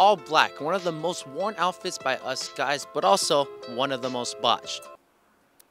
all black, one of the most worn outfits by us guys, but also one of the most botched.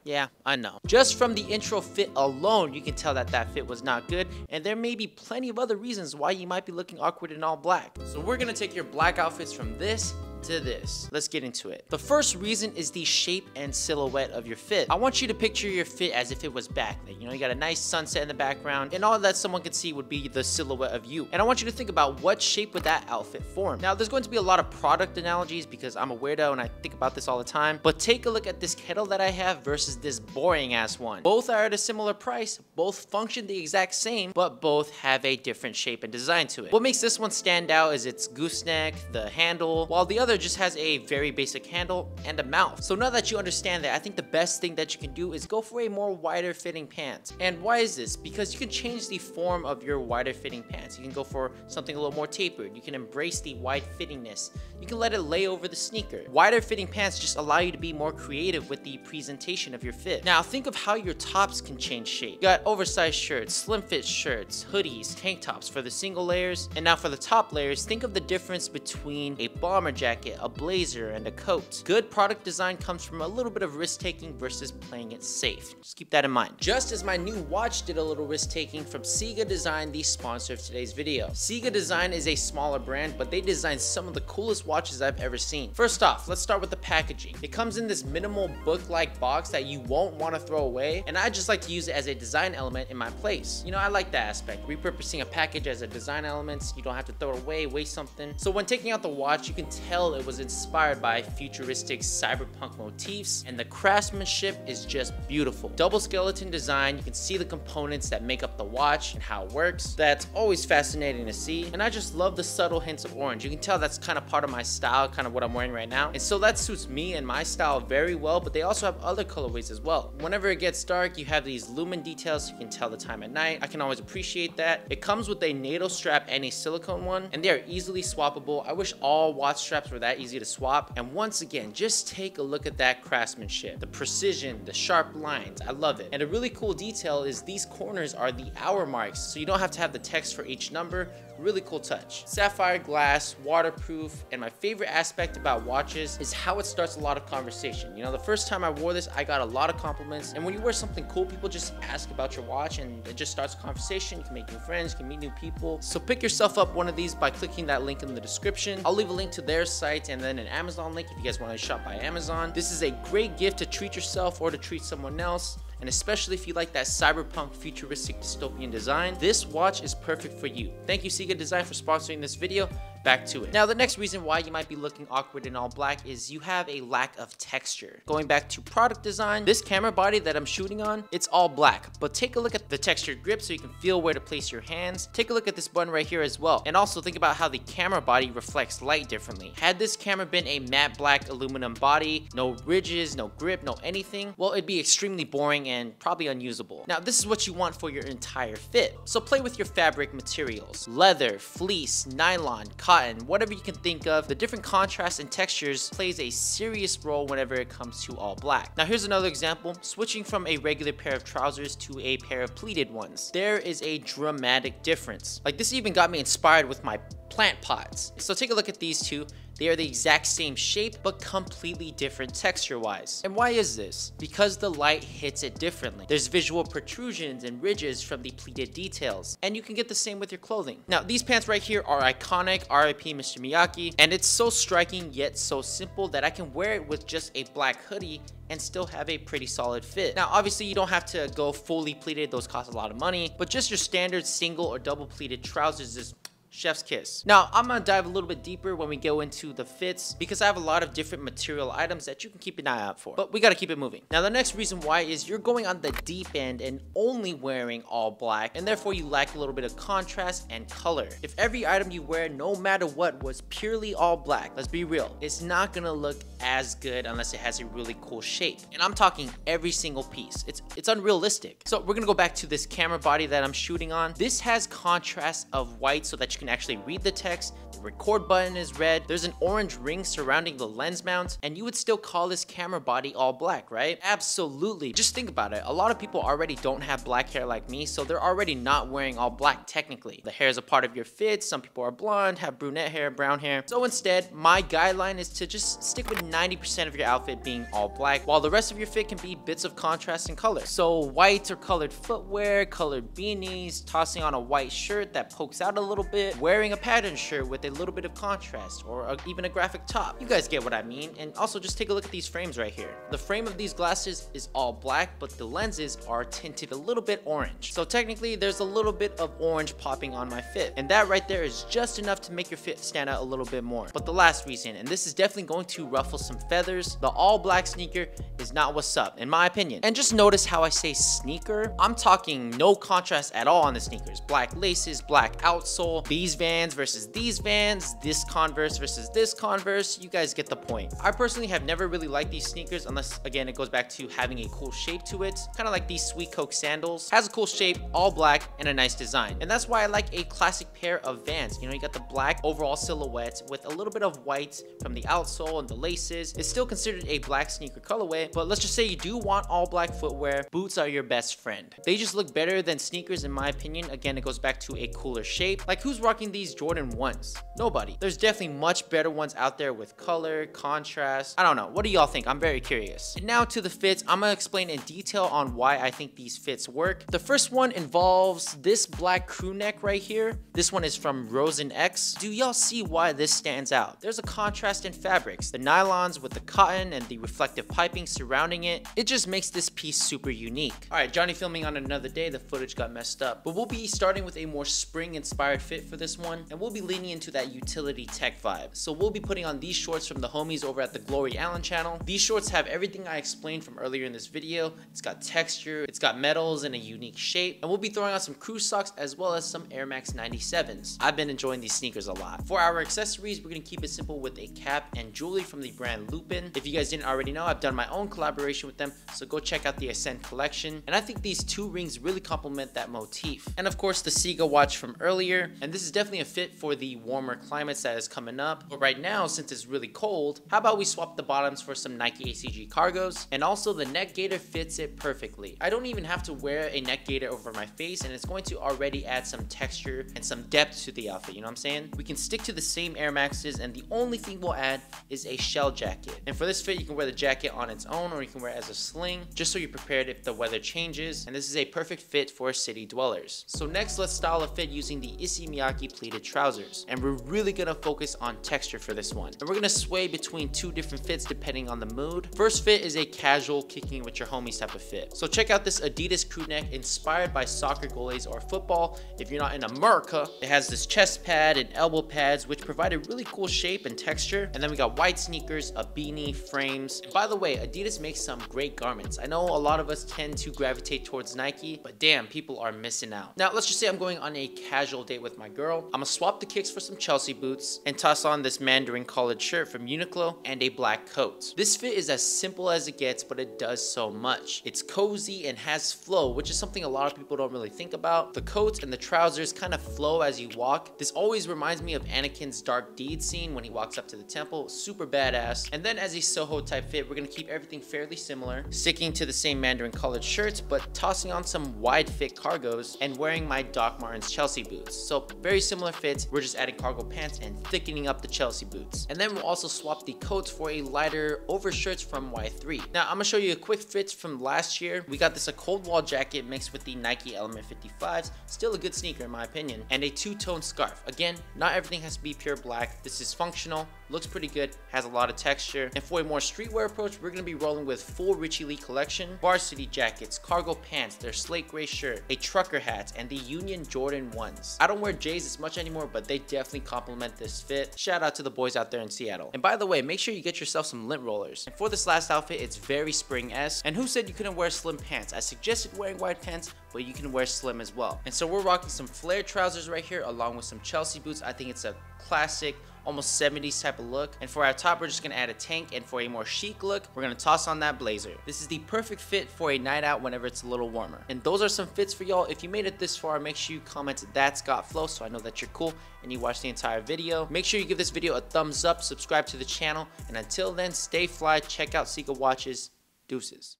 Yeah, I know. Just from the intro fit alone, you can tell that that fit was not good, and there may be plenty of other reasons why you might be looking awkward in all black. So we're gonna take your black outfits from this to this. Let's get into it. The first reason is the shape and silhouette of your fit. I want you to picture your fit as if it was backlit. You know, you got a nice sunset in the background and all that someone could see would be the silhouette of you. And I want you to think about what shape would that outfit form. Now, there's going to be a lot of product analogies because I'm a weirdo and I think about this all the time, but take a look at this kettle that I have versus this boring ass one. Both are at a similar price, both function the exact same, but both have a different shape and design to it. What makes this one stand out is its gooseneck, the handle, while the other other just has a very basic handle and a mouth. So now that you understand that, I think the best thing that you can do is go for a more wider fitting pants. And why is this? Because you can change the form of your wider fitting pants. You can go for something a little more tapered. You can embrace the wide fittingness. You can let it lay over the sneaker. Wider fitting pants just allow you to be more creative with the presentation of your fit. Now think of how your tops can change shape. You got oversized shirts, slim fit shirts, hoodies, tank tops for the single layers. And now for the top layers, think of the difference between a bomber jacket jacket, a blazer, and a coat. Good product design comes from a little bit of risk taking versus playing it safe. Just keep that in mind. Just as my new watch did a little risk taking from CIGA Design, the sponsor of today's video. CIGA Design is a smaller brand, but they design some of the coolest watches I've ever seen. First off, let's start with the packaging. It comes in this minimal book-like box that you won't want to throw away, and I just like to use it as a design element in my place. You know, I like that aspect. Repurposing a package as a design element, you don't have to throw it away, waste something. So when taking out the watch, you can tell it was inspired by futuristic cyberpunk motifs and the craftsmanship is just beautiful. Double skeleton design, you can see the components that make up the watch and how it works. That's always fascinating to see. And I just love the subtle hints of orange. You can tell that's kind of part of my style, kind of what I'm wearing right now. And so that suits me and my style very well, but they also have other colorways as well. Whenever it gets dark, you have these lumen details so you can tell the time at night. I can always appreciate that. It comes with a NATO strap and a silicone one, and they are easily swappable. I wish all watch straps were that easy to swap. And once again, just take a look at that craftsmanship, the precision, the sharp lines. I love it. And a really cool detail is these corners are the hour marks, so you don't have to have the text for each number. Really cool touch. Sapphire glass, waterproof, and my favorite aspect about watches is how it starts a lot of conversation. You know, the first time I wore this, I got a lot of compliments. And when you wear something cool, people just ask about your watch and it just starts a conversation. You can make new friends, you can meet new people. So pick yourself up one of these by clicking that link in the description. I'll leave a link to their site and then an Amazon link if you guys want to shop by Amazon. This is a great gift to treat yourself or to treat someone else and especially if you like that cyberpunk futuristic dystopian design, this watch is perfect for you. Thank you CIGA Design for sponsoring this video back to it. Now, the next reason why you might be looking awkward in all black is you have a lack of texture. Going back to product design, this camera body that I'm shooting on, it's all black, but take a look at the textured grip so you can feel where to place your hands. Take a look at this button right here as well. And also think about how the camera body reflects light differently. Had this camera been a matte black aluminum body, no ridges, no grip, no anything, well, it'd be extremely boring and probably unusable. Now, this is what you want for your entire fit. So play with your fabric materials. Leather, fleece, nylon, cotton, whatever you can think of, the different contrasts and textures plays a serious role whenever it comes to all black. Now here's another example, switching from a regular pair of trousers to a pair of pleated ones. There is a dramatic difference. Like this even got me inspired with my plant pots. So take a look at these two. They are the exact same shape, but completely different texture-wise. And why is this? Because the light hits it differently. There's visual protrusions and ridges from the pleated details, and you can get the same with your clothing. Now, these pants right here are iconic, RIP Mr. Miyake, and it's so striking yet so simple that I can wear it with just a black hoodie and still have a pretty solid fit. Now, obviously you don't have to go fully pleated, those cost a lot of money, but just your standard single or double pleated trousers is chef's kiss. Now, I'm gonna dive a little bit deeper when we go into the fits because I have a lot of different material items that you can keep an eye out for, but we gotta keep it moving. Now, the next reason why is you're going on the deep end and only wearing all black, and therefore you lack a little bit of contrast and color. If every item you wear, no matter what, was purely all black, let's be real, it's not gonna look as good unless it has a really cool shape. And I'm talking every single piece. It's, it's unrealistic. So we're gonna go back to this camera body that I'm shooting on. This has contrast of white so that you can actually read the text. Record button is red, there's an orange ring surrounding the lens mount, and you would still call this camera body all black, right? Absolutely. Just think about it. A lot of people already don't have black hair like me, so they're already not wearing all black technically. The hair is a part of your fit, some people are blonde, have brunette hair, brown hair. So instead, my guideline is to just stick with 90% of your outfit being all black, while the rest of your fit can be bits of contrast and color. So white or colored footwear, colored beanies, tossing on a white shirt that pokes out a little bit, wearing a pattern shirt with a little bit of contrast, or a, even a graphic top. You guys get what I mean. And also just take a look at these frames right here. The frame of these glasses is all black, but the lenses are tinted a little bit orange. So technically there's a little bit of orange popping on my fit. And that right there is just enough to make your fit stand out a little bit more. But the last reason, and this is definitely going to ruffle some feathers, the all black sneaker is not what's up, in my opinion. And just notice how I say sneaker. I'm talking no contrast at all on the sneakers. Black laces, black outsole, these Vans versus these Vans, this Converse versus this Converse. You guys get the point. I personally have never really liked these sneakers unless, again, it goes back to having a cool shape to it. Kind of like these Suicoke sandals. Has a cool shape, all black, and a nice design. And that's why I like a classic pair of Vans. You know, you got the black overall silhouette with a little bit of white from the outsole and the laces. It's still considered a black sneaker colorway, but let's just say you do want all black footwear, boots are your best friend. They just look better than sneakers in my opinion. Again, it goes back to a cooler shape. Like who's rocking these Jordan 1s? Nobody. There's definitely much better ones out there with color, contrast. I don't know. What do y'all think? I'm very curious. And now to the fits. I'm gonna explain in detail on why I think these fits work. The first one involves this black crew neck right here. This one is from Rosen X. Do y'all see why this stands out? There's a contrast in fabrics. The nylons with the cotton and the reflective piping surrounding it. It just makes this piece super unique. All right, Johnny filming on another day, the footage got messed up, but we'll be starting with a more spring inspired fit for this one, and we'll be leaning into that utility tech vibe. So we'll be putting on these shorts from the homies over at the Glory Allen channel. These shorts have everything I explained from earlier in this video. It's got texture, it's got metals in a unique shape, and we'll be throwing on some crew socks as well as some Air Max 97s. I've been enjoying these sneakers a lot. For our accessories, we're gonna keep it simple with a cap and jewelry from the brand LOUPN. If you guys didn't already know, I've done my own collaboration with them, so go check out the Ascend collection. And I think these two rings really complement that motif. And of course, the CIGA watch from earlier, and this is definitely a fit for the warmer climates that is coming up. But right now, since it's really cold, how about we swap the bottoms for some Nike ACG cargos? And also the neck gaiter fits it perfectly. I don't even have to wear a neck gaiter over my face and it's going to already add some texture and some depth to the outfit, you know what I'm saying? We can stick to the same Air Maxes and the only thing we'll add is a shell jacket. And for this fit, you can wear the jacket on its own or you can wear it as a sling, just so you're prepared if the weather changes. And this is a perfect fit for city dwellers. So next, let's style a fit using the Issey Miyake pleated trousers. And we're really gonna focus on texture for this one. And we're gonna sway between two different fits depending on the mood. First fit is a casual kicking with your homies type of fit. So check out this Adidas crew neck inspired by soccer goalies or football. If you're not in America, it has this chest pad and elbow pads, which provide a really cool shape and texture. And then we got white sneakers, a beanie, frames. And by the way, Adidas makes some great garments. I know a lot of us tend to gravitate towards Nike, but damn, people are missing out. Now, let's just say I'm going on a casual date with my girl. I'm gonna swap the kicks for some Chelsea boots and toss on this Mandarin collared shirt from Uniqlo and a black coat. This fit is as simple as it gets, but it does so much. It's cozy and has flow, which is something a lot of people don't really think about. The coat and the trousers kind of flow as you walk. This always reminds me of Anakin's Dark Deed scene when he walks up to the temple, super badass. And then as a Soho type fit, we're gonna keep everything fairly similar, sticking to the same Mandarin colored shirts, but tossing on some wide fit cargos and wearing my Doc Martens Chelsea boots. So very similar fits, we're just adding cargo pants and thickening up the Chelsea boots. And then we'll also swap the coats for a lighter overshirts from Y3. Now I'm gonna show you a quick fit from last year. We got this A-Cold-Wall jacket mixed with the Nike Element 55s, still a good sneaker in my opinion, and a two-tone scarf. Again, not everything has to be pure black. This is functional, looks pretty good, has a lot of texture. And for a more streetwear approach, we're gonna be rolling with full Richie Le collection, varsity jackets, cargo pants, their slate gray shirt, a trucker hat, and the Union Jordan 1s. I don't wear J's as much anymore, but they definitely complement this fit. Shout out to the boys out there in Seattle. And by the way, make sure you get yourself some lint rollers. And for this last outfit, it's very spring-esque. And who said you couldn't wear slim pants? I suggested wearing wide pants, but you can wear slim as well. And so we're rocking some flare trousers right here along with some Chelsea boots. I think it's a classic almost 70s type of look. And for our top, we're just gonna add a tank. And for a more chic look, we're gonna toss on that blazer. This is the perfect fit for a night out whenever it's a little warmer. And those are some fits for y'all. If you made it this far, make sure you comment that Scott Flow so I know that you're cool and you watched the entire video. Make sure you give this video a thumbs up, subscribe to the channel, and until then, stay fly, check out CIGA Watches. Deuces.